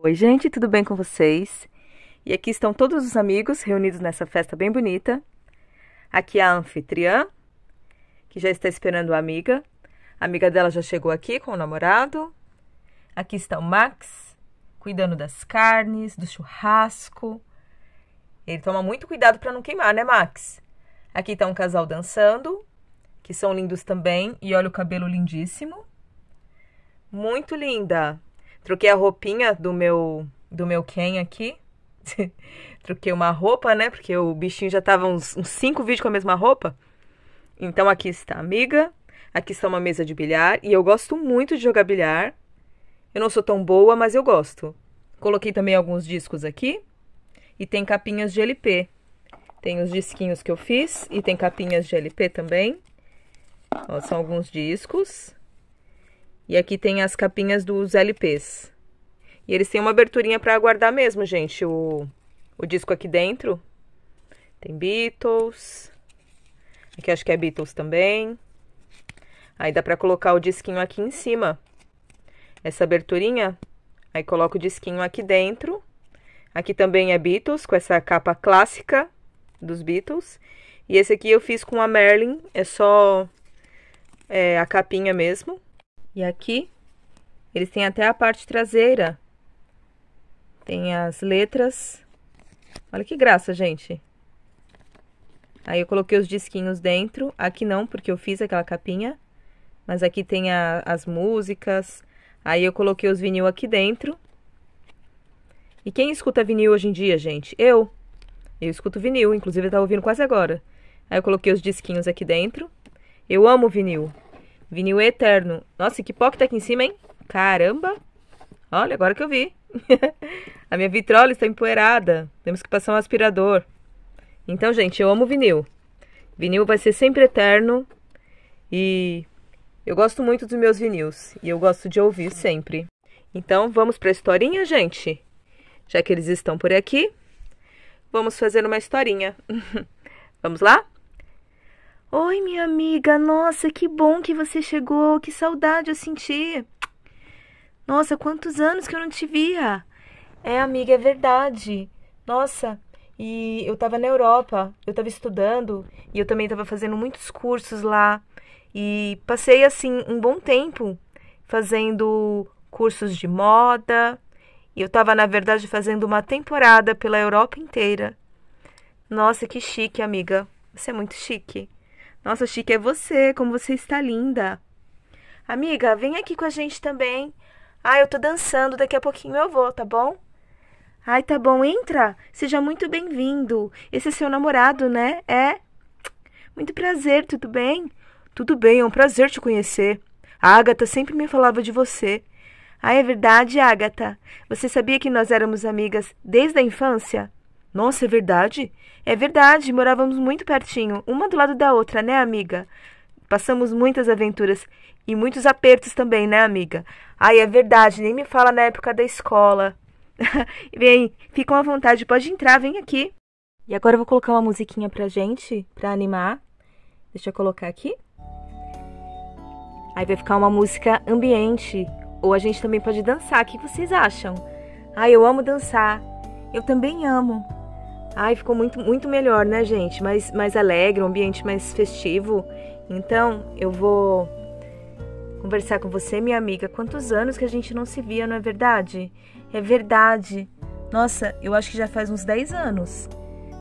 Oi, gente, tudo bem com vocês? E aqui estão todos os amigos reunidos nessa festa bem bonita. Aqui é a anfitriã, que já está esperando a amiga. A amiga dela já chegou aqui com o namorado. Aqui está o Max, cuidando das carnes, do churrasco. Ele toma muito cuidado para não queimar, né, Max? Aqui está um casal dançando, que são lindos também. E olha o cabelo lindíssimo. Muito linda. Troquei a roupinha do meu do meu Ken aqui. Troquei uma roupa, né? Porque o bichinho já tava uns, uns cinco vídeos com a mesma roupa. Então aqui está a amiga. Aqui está uma mesa de bilhar. E eu gosto muito de jogar bilhar. Eu não sou tão boa, mas eu gosto. Coloquei também alguns discos aqui. E tem capinhas de LP. Tem os disquinhos que eu fiz. E tem capinhas de LP também. Ó, são alguns discos. E aqui tem as capinhas dos LPs. E eles têm uma aberturinha para guardar mesmo, gente, o, o disco aqui dentro. Tem Beatles. Aqui acho que é Beatles também. Aí dá para colocar o disquinho aqui em cima. Essa aberturinha. Aí coloco o disquinho aqui dentro. Aqui também é Beatles, com essa capa clássica dos Beatles. E esse aqui eu fiz com a Merlin, é só é, a capinha mesmo. E aqui eles têm até a parte traseira. Tem as letras. Olha que graça, gente. Aí eu coloquei os disquinhos dentro. Aqui não, porque eu fiz aquela capinha. Mas aqui tem a, as músicas. Aí eu coloquei os vinil aqui dentro. E quem escuta vinil hoje em dia, gente? Eu. Eu escuto vinil, inclusive eu tava ouvindo quase agora. Aí eu coloquei os disquinhos aqui dentro. Eu amo vinil. Vinil eterno. Nossa, que pó que tá aqui em cima, hein? Caramba! Olha, agora que eu vi. a minha vitrola está empoeirada. Temos que passar um aspirador. Então, gente, eu amo vinil. Vinil vai ser sempre eterno. E eu gosto muito dos meus vinils. E eu gosto de ouvir sempre. Então, vamos para a historinha, gente? Já que eles estão por aqui, vamos fazer uma historinha. vamos lá? Oi, minha amiga. Nossa, que bom que você chegou. Que saudade eu senti. Nossa, quantos anos que eu não te via. É, amiga, é verdade. Nossa, e eu tava na Europa, eu tava estudando e eu também tava fazendo muitos cursos lá. E passei assim um bom tempo fazendo cursos de moda. E eu tava, na verdade, fazendo uma temporada pela Europa inteira. Nossa, que chique, amiga. Você é muito chique. Nossa, chique é você, como você está linda. Amiga, vem aqui com a gente também. Ah, eu tô dançando, daqui a pouquinho eu vou, tá bom? Ai, tá bom, entra. Seja muito bem-vindo. Esse é seu namorado, né? É? Muito prazer, tudo bem? Tudo bem, é um prazer te conhecer. A Agatha sempre me falava de você. Ah, é verdade, Agatha. Você sabia que nós éramos amigas desde a infância? Nossa, é verdade? É verdade, morávamos muito pertinho, uma do lado da outra, né, amiga? Passamos muitas aventuras e muitos apertos também, né, amiga? Ai, é verdade, nem me fala na época da escola. vem, ficam à vontade, pode entrar, vem aqui. E agora eu vou colocar uma musiquinha pra gente, pra animar. Deixa eu colocar aqui. Aí vai ficar uma música ambiente. Ou a gente também pode dançar. O que vocês acham? Ai, eu amo dançar. Eu também amo. Ai, ficou muito, muito melhor, né, gente? Mais, mais alegre, um ambiente mais festivo. Então, eu vou conversar com você, minha amiga. Quantos anos que a gente não se via, não é verdade? É verdade. Nossa, eu acho que já faz uns 10 anos.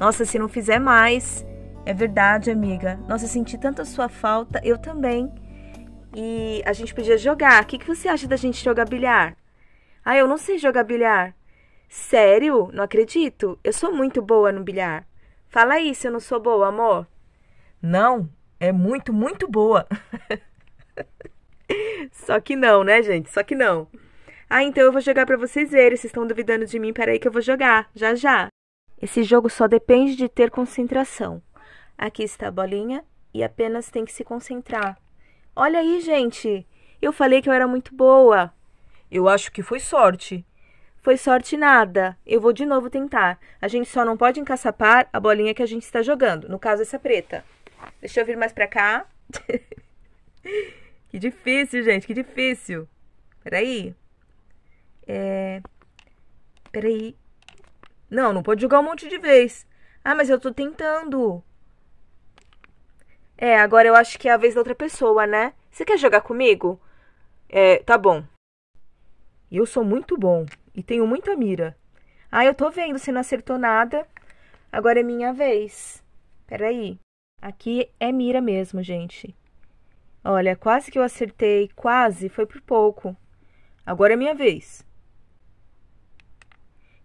Nossa, se não fizer mais. É verdade, amiga. Nossa, senti tanta sua falta. Eu também. E a gente podia jogar. O que, que você acha da gente jogar bilhar? Ah, eu não sei jogar bilhar. Sério? Não acredito. Eu sou muito boa no bilhar. Fala aí se eu não sou boa, amor. Não, é muito, muito boa. Só que não, né, gente? Só que não. Ah, então eu vou jogar para vocês verem. Vocês estão duvidando de mim? Peraí que eu vou jogar. Já, já. Esse jogo só depende de ter concentração. Aqui está a bolinha e apenas tem que se concentrar. Olha aí, gente. Eu falei que eu era muito boa. Eu acho que foi sorte. Foi sorte nada. Eu vou de novo tentar. A gente só não pode encaçapar a bolinha que a gente está jogando. No caso, essa preta. Deixa eu vir mais pra cá. que difícil, gente. Que difícil. Peraí. É... Peraí. Não, não pode jogar um monte de vez. Ah, mas eu tô tentando. É, agora eu acho que é a vez da outra pessoa, né? Você quer jogar comigo? É, tá bom. Eu sou muito bom e tenho muita mira. Ah, eu tô vendo, você não acertou nada. Agora é minha vez. Peraí. Aqui é mira mesmo, gente. Olha, quase que eu acertei. Quase, foi por pouco. Agora é minha vez.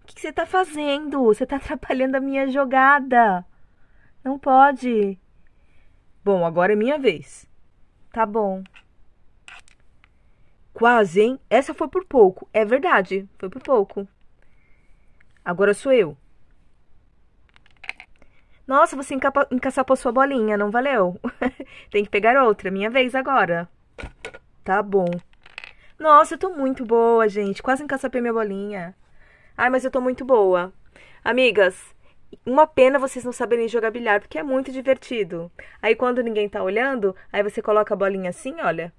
O que, que você tá fazendo? Você tá atrapalhando a minha jogada. Não pode. Bom, agora é minha vez. Tá bom. Quase, hein? Essa foi por pouco. É verdade, foi por pouco. Agora sou eu. Nossa, você encapa, encaçapou sua bolinha, não valeu? Tem que pegar outra, minha vez agora. Tá bom. Nossa, eu tô muito boa, gente. Quase encaçapei minha bolinha. Ai, mas eu tô muito boa. Amigas, uma pena vocês não saberem jogar bilhar, porque é muito divertido. Aí quando ninguém tá olhando, aí você coloca a bolinha assim, olha.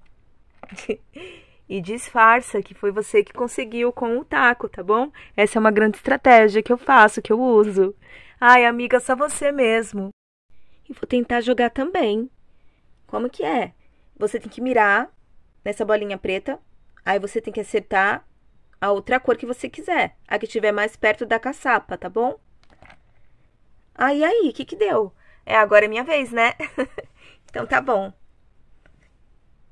e disfarça que foi você que conseguiu com o taco, tá bom? Essa é uma grande estratégia que eu faço, que eu uso. Ai, amiga, só você mesmo. E vou tentar jogar também. Como que é? Você tem que mirar nessa bolinha preta. Aí você tem que acertar a outra cor que você quiser. A que estiver mais perto da caçapa, tá bom? Aí, aí, o que que deu? É, agora é minha vez, né? então tá bom.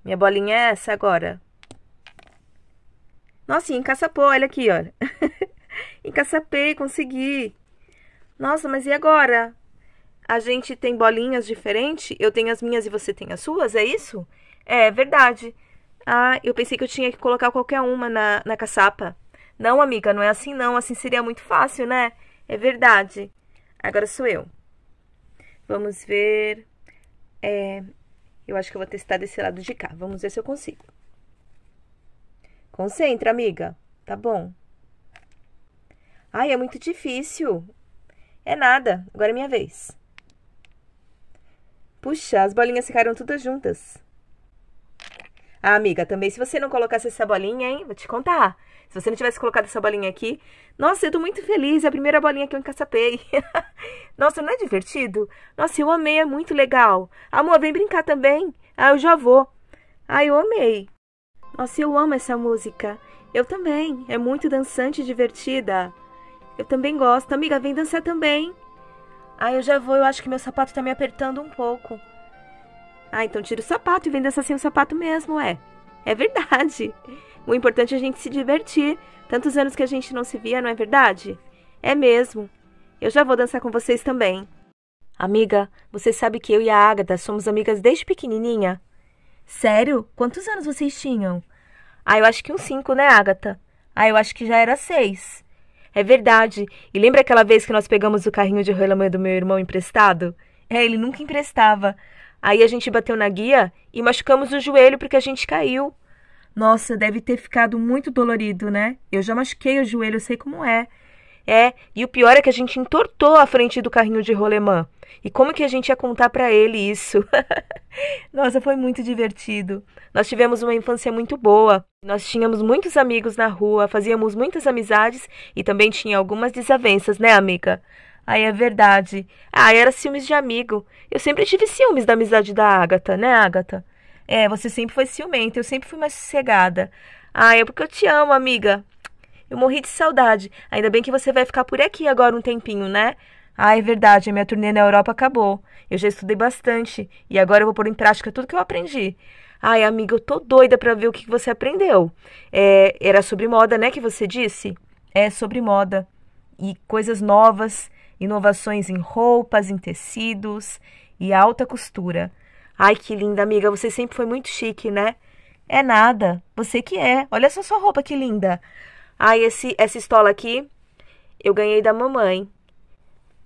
Minha bolinha é essa agora. Nossa, encaçapou, olha aqui, olha. Encaçapei, consegui. Nossa, mas e agora? A gente tem bolinhas diferentes? Eu tenho as minhas e você tem as suas? É isso? É, verdade. Ah, eu pensei que eu tinha que colocar qualquer uma na, na caçapa. Não, amiga, não é assim não. Assim seria muito fácil, né? É verdade. Agora sou eu. Vamos ver. É, eu acho que eu vou testar desse lado de cá. Vamos ver se eu consigo. Concentra, amiga. Tá bom. Ai, é muito difícil. É nada, agora é minha vez. Puxa, as bolinhas ficaram todas juntas. Ah, amiga, também se você não colocasse essa bolinha, hein? Vou te contar. Se você não tivesse colocado essa bolinha aqui. Nossa, eu tô muito feliz. É a primeira bolinha que eu encaçapei. Nossa, não é divertido? Nossa, eu amei, é muito legal. Amor, vem brincar também. Ah, eu já vou. Ah, eu amei. Nossa, eu amo essa música. Eu também. É muito dançante e divertida. Eu também gosto. Amiga, vem dançar também. Ah, eu já vou. Eu acho que meu sapato tá me apertando um pouco. Ah, então tira o sapato e vem dançar sem o sapato mesmo, é. É verdade. O importante é a gente se divertir. Tantos anos que a gente não se via, não é verdade? É mesmo. Eu já vou dançar com vocês também. Amiga, você sabe que eu e a Agatha somos amigas desde pequenininha? Sério? Quantos anos vocês tinham? Ah, eu acho que uns cinco, né, Agatha? Ah, eu acho que já era seis. É verdade. E lembra aquela vez que nós pegamos o carrinho de rolamã do meu irmão emprestado? É, ele nunca emprestava. Aí a gente bateu na guia e machucamos o joelho porque a gente caiu. Nossa, deve ter ficado muito dolorido, né? Eu já machuquei o joelho, eu sei como é. É, e o pior é que a gente entortou a frente do carrinho de rolemã. E como que a gente ia contar para ele isso? Nossa, foi muito divertido. Nós tivemos uma infância muito boa. Nós tínhamos muitos amigos na rua, fazíamos muitas amizades e também tinha algumas desavenças, né, amiga? Ai, é verdade. Ah, era ciúmes de amigo. Eu sempre tive ciúmes da amizade da Ágata, né, Ágata? É, você sempre foi ciumenta, eu sempre fui mais sossegada. Ah, é porque eu te amo, amiga. Eu morri de saudade. Ainda bem que você vai ficar por aqui agora um tempinho, né? Ah, é verdade, a minha turnê na Europa acabou. Eu já estudei bastante e agora eu vou pôr em prática tudo que eu aprendi. Ai, amiga, eu tô doida pra ver o que você aprendeu. É, era sobre moda, né, que você disse? É sobre moda. E coisas novas, inovações em roupas, em tecidos e alta costura. Ai, que linda, amiga, você sempre foi muito chique, né? É nada, você que é. Olha só sua roupa que linda. Ah, esse, essa estola aqui eu ganhei da mamãe.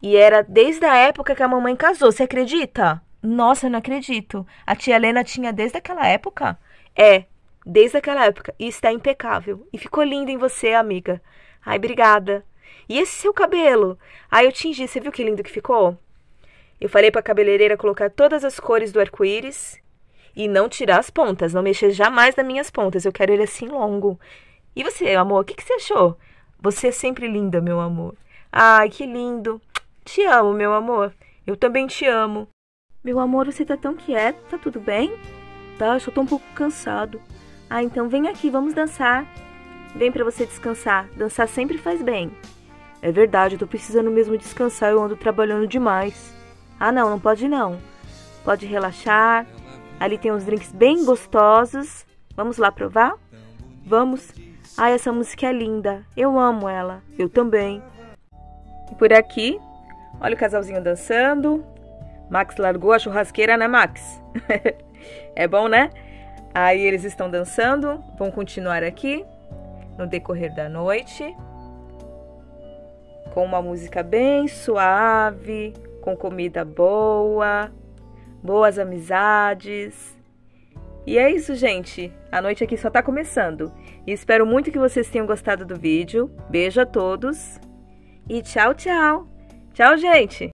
E era desde a época que a mamãe casou, você acredita? Nossa, eu não acredito. A tia Helena tinha desde aquela época? É, desde aquela época. E está impecável. E ficou linda em você, amiga. Ai, obrigada. E esse seu cabelo? Ai, eu tingi, você viu que lindo que ficou? Eu falei para a cabeleireira colocar todas as cores do arco-íris e não tirar as pontas, não mexer jamais nas minhas pontas. Eu quero ele assim longo. E você, amor, o que, que você achou? Você é sempre linda, meu amor. Ai, que lindo. Te amo, meu amor. Eu também te amo. Meu amor, você tá tão quieto, tá tudo bem? Tá, eu só tô um pouco cansado. Ah, então vem aqui, vamos dançar. Vem para você descansar. Dançar sempre faz bem. É verdade, eu tô precisando mesmo descansar, eu ando trabalhando demais. Ah, não, não pode não. Pode relaxar. Ali tem uns drinks bem gostosos. Vamos lá provar? Vamos. Ai, essa música é linda. Eu amo ela. Eu também. E por aqui, olha o casalzinho dançando. Max largou a churrasqueira, né, Max? é bom, né? Aí eles estão dançando, vão continuar aqui no decorrer da noite com uma música bem suave, com comida boa, boas amizades. E é isso, gente. A noite aqui só tá começando. E espero muito que vocês tenham gostado do vídeo. Beijo a todos e tchau, tchau. Tchau, gente.